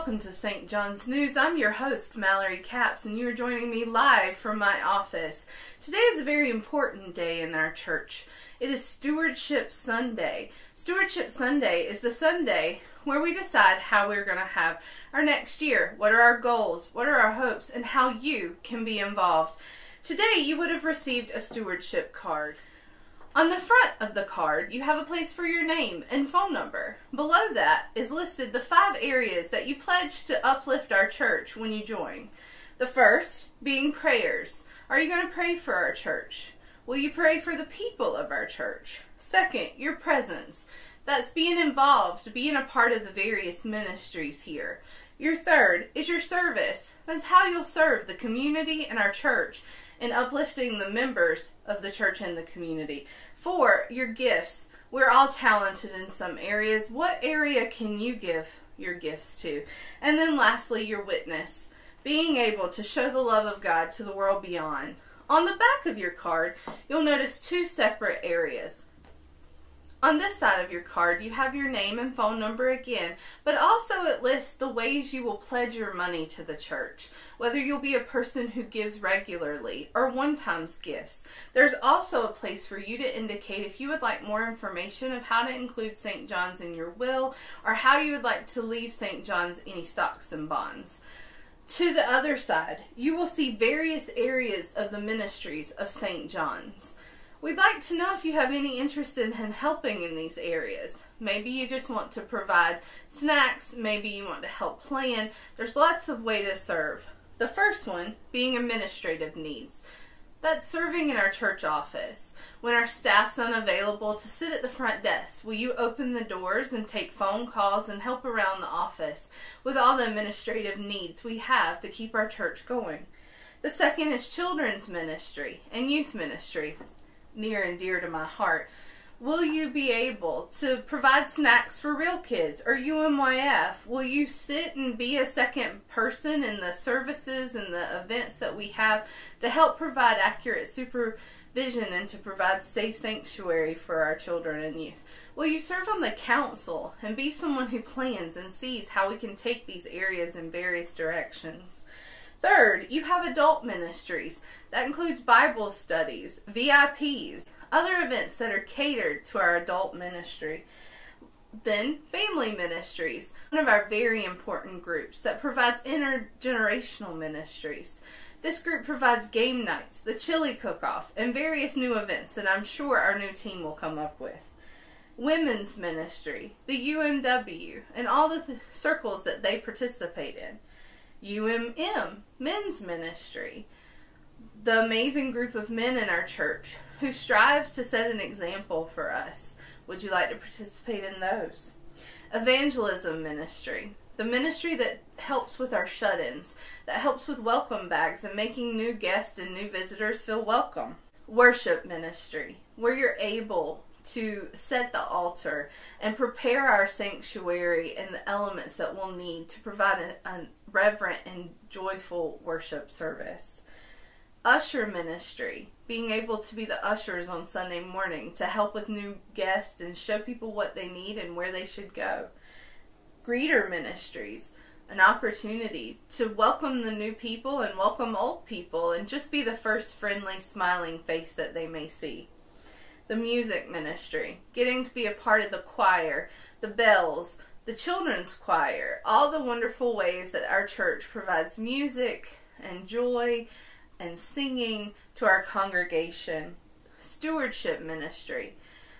welcome to St. John's News. I'm your host, Mallory Caps, and you're joining me live from my office. Today is a very important day in our church. It is Stewardship Sunday. Stewardship Sunday is the Sunday where we decide how we're going to have our next year. What are our goals? What are our hopes? And how you can be involved. Today, you would have received a stewardship card. On the front of the card, you have a place for your name and phone number. Below that is listed the five areas that you pledge to uplift our church when you join. The first being prayers. Are you going to pray for our church? Will you pray for the people of our church? Second, your presence. That's being involved, being a part of the various ministries here. Your third is your service. That's how you'll serve the community and our church in uplifting the members of the church and the community. Four, your gifts. We're all talented in some areas. What area can you give your gifts to? And then lastly, your witness. Being able to show the love of God to the world beyond. On the back of your card, you'll notice two separate areas. On this side of your card, you have your name and phone number again, but also it lists the ways you will pledge your money to the church, whether you'll be a person who gives regularly or one times gifts. There's also a place for you to indicate if you would like more information of how to include St. John's in your will or how you would like to leave St. John's any stocks and bonds. To the other side, you will see various areas of the ministries of St. John's. We'd like to know if you have any interest in helping in these areas. Maybe you just want to provide snacks, maybe you want to help plan. There's lots of ways to serve. The first one being administrative needs. That's serving in our church office. When our staff's unavailable to sit at the front desk, will you open the doors and take phone calls and help around the office with all the administrative needs we have to keep our church going? The second is children's ministry and youth ministry near and dear to my heart. Will you be able to provide snacks for real kids or UMYF? Will you sit and be a second person in the services and the events that we have to help provide accurate supervision and to provide safe sanctuary for our children and youth? Will you serve on the council and be someone who plans and sees how we can take these areas in various directions? Third, you have adult ministries. That includes Bible studies, VIPs, other events that are catered to our adult ministry. Then, family ministries, one of our very important groups that provides intergenerational ministries. This group provides game nights, the chili cook off, and various new events that I'm sure our new team will come up with. Women's ministry, the UMW, and all the th- circles that they participate in. UMM, men's ministry, the amazing group of men in our church who strive to set an example for us. Would you like to participate in those? Evangelism ministry, the ministry that helps with our shut ins, that helps with welcome bags and making new guests and new visitors feel welcome. Worship ministry, where you're able to set the altar and prepare our sanctuary and the elements that we'll need to provide a, a reverent and joyful worship service. Usher ministry, being able to be the ushers on Sunday morning to help with new guests and show people what they need and where they should go. Greeter ministries, an opportunity to welcome the new people and welcome old people and just be the first friendly, smiling face that they may see the music ministry, getting to be a part of the choir, the bells, the children's choir, all the wonderful ways that our church provides music and joy and singing to our congregation. Stewardship ministry.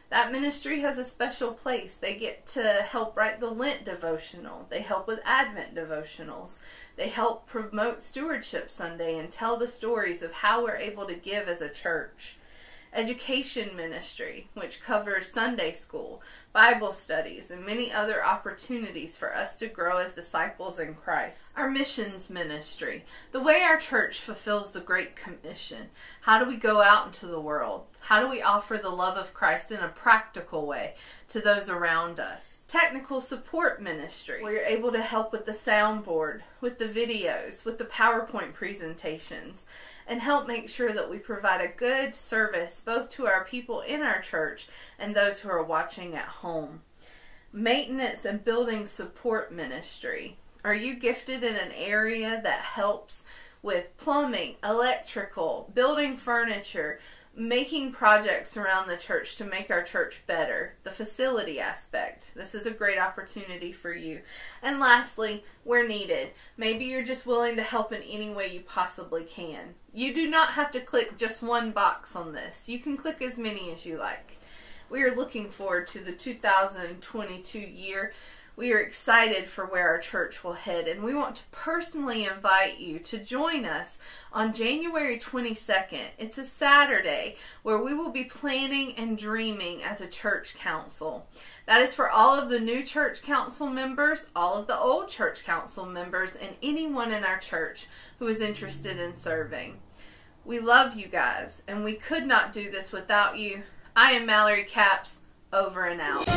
That ministry has a special place. They get to help write the Lent devotional. They help with Advent devotionals. They help promote Stewardship Sunday and tell the stories of how we're able to give as a church education ministry, which covers Sunday school, Bible studies, and many other opportunities for us to grow as disciples in Christ. Our missions ministry, the way our church fulfills the Great Commission. How do we go out into the world? How do we offer the love of Christ in a practical way to those around us? Technical support ministry, where you're able to help with the soundboard, with the videos, with the PowerPoint presentations, and help make sure that we provide a good service both to our people in our church and those who are watching at home. Maintenance and building support ministry, Are you gifted in an area that helps with plumbing, electrical, building furniture, making projects around the church to make our church better, the facility aspect. This is a great opportunity for you. And lastly, where needed, maybe you're just willing to help in any way you possibly can. You do not have to click just one box on this, you can click as many as you like. We are looking forward to the 2022 year we are excited for where our church will head, and we want to personally invite you to join us on January 22nd. It's a Saturday where we will be planning and dreaming as a church council. That is for all of the new church council members, all of the old church council members, and anyone in our church who is interested in serving. We love you guys, and we could not do this without you. I am Mallory Caps, over and out.